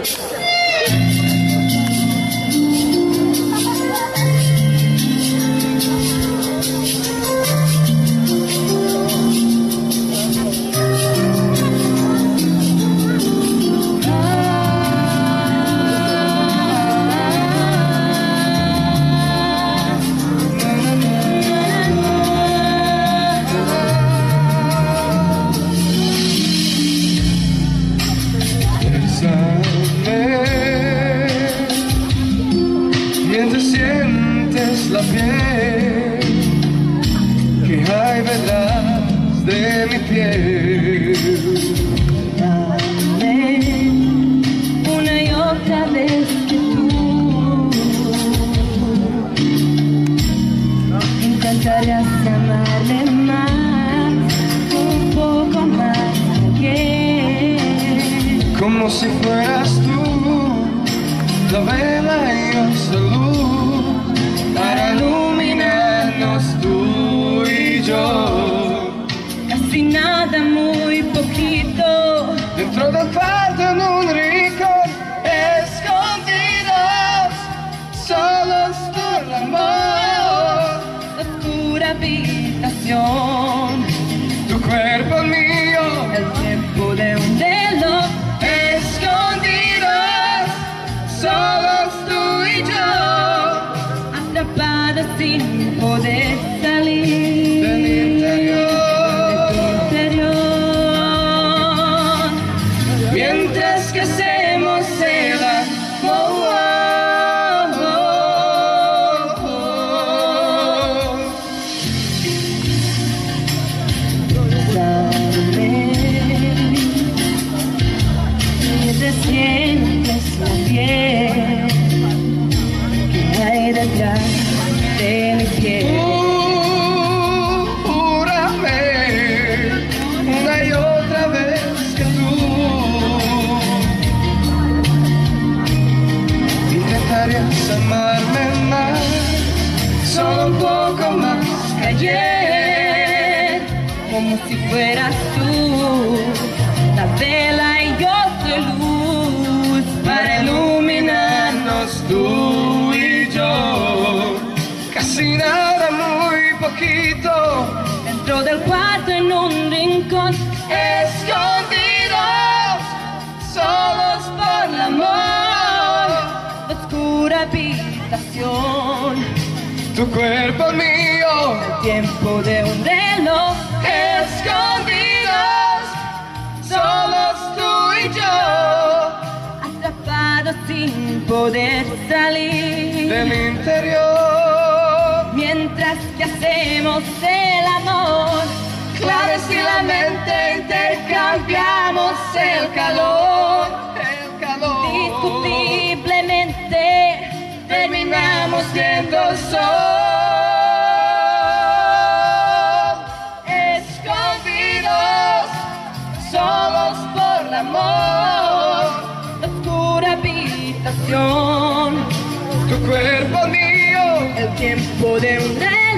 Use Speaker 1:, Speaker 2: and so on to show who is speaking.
Speaker 1: 是。hay detrás de mi piel.
Speaker 2: Dame una y otra vez que tú. Intentarías amarme más, un poco más que
Speaker 1: Como si fueras tú la vela y yo salud para iluminarnos
Speaker 2: habitación,
Speaker 1: Tu cuerpo mío,
Speaker 2: el tiempo de un reloj,
Speaker 1: escondidos, solos tú y yo.
Speaker 2: atrapada sin poder salir
Speaker 1: Del interior.
Speaker 2: de tu interior. Mientras que hacemos el
Speaker 1: amarme más, solo un poco más
Speaker 2: que como si fueras tú, la vela y yo soy luz para iluminarnos.
Speaker 1: tú y yo. Casi nada, muy poquito,
Speaker 2: Dentro del cuarto en un rincón,
Speaker 1: escondidos,
Speaker 2: oscura habitación,
Speaker 1: Tu cuerpo mío.
Speaker 2: el tiempo de un reloj,
Speaker 1: escondidos, solos tú y yo,
Speaker 2: atrapados sin poder salir.
Speaker 1: del interior.
Speaker 2: Mientras que hacemos el amor,
Speaker 1: Clarecidamente intercambiamos el calor, el calor.
Speaker 2: indiscutiblemente
Speaker 1: Terminamos siendo sol, escondidos, solos por amor.
Speaker 2: oscura habitación,
Speaker 1: Tu cuerpo mío.
Speaker 2: el tiempo de un reloj,